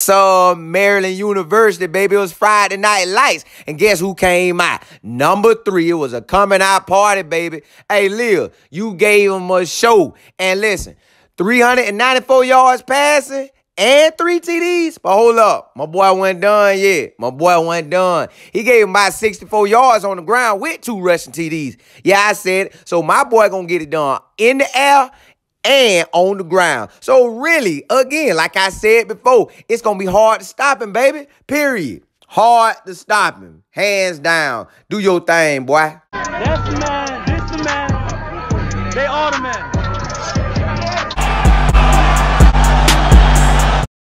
So Maryland University, baby. It was Friday Night Lights. And guess who came out? Number three. It was a coming out party, baby. Hey, Lil, you gave them a show. And listen, 394 yards passing and three TDs. But hold up, my boy wasn't done yet. My boy wasn't done. He gave him about 64 yards on the ground with two rushing TDs. Yeah, I said it. So my boy gonna get it done in the air and on the ground. So really, again, like I said before, it's gonna be hard to stop him, baby. Period. Hard to stop him. Hands down. Do your thing, boy. That's the man. This the man. They are the man.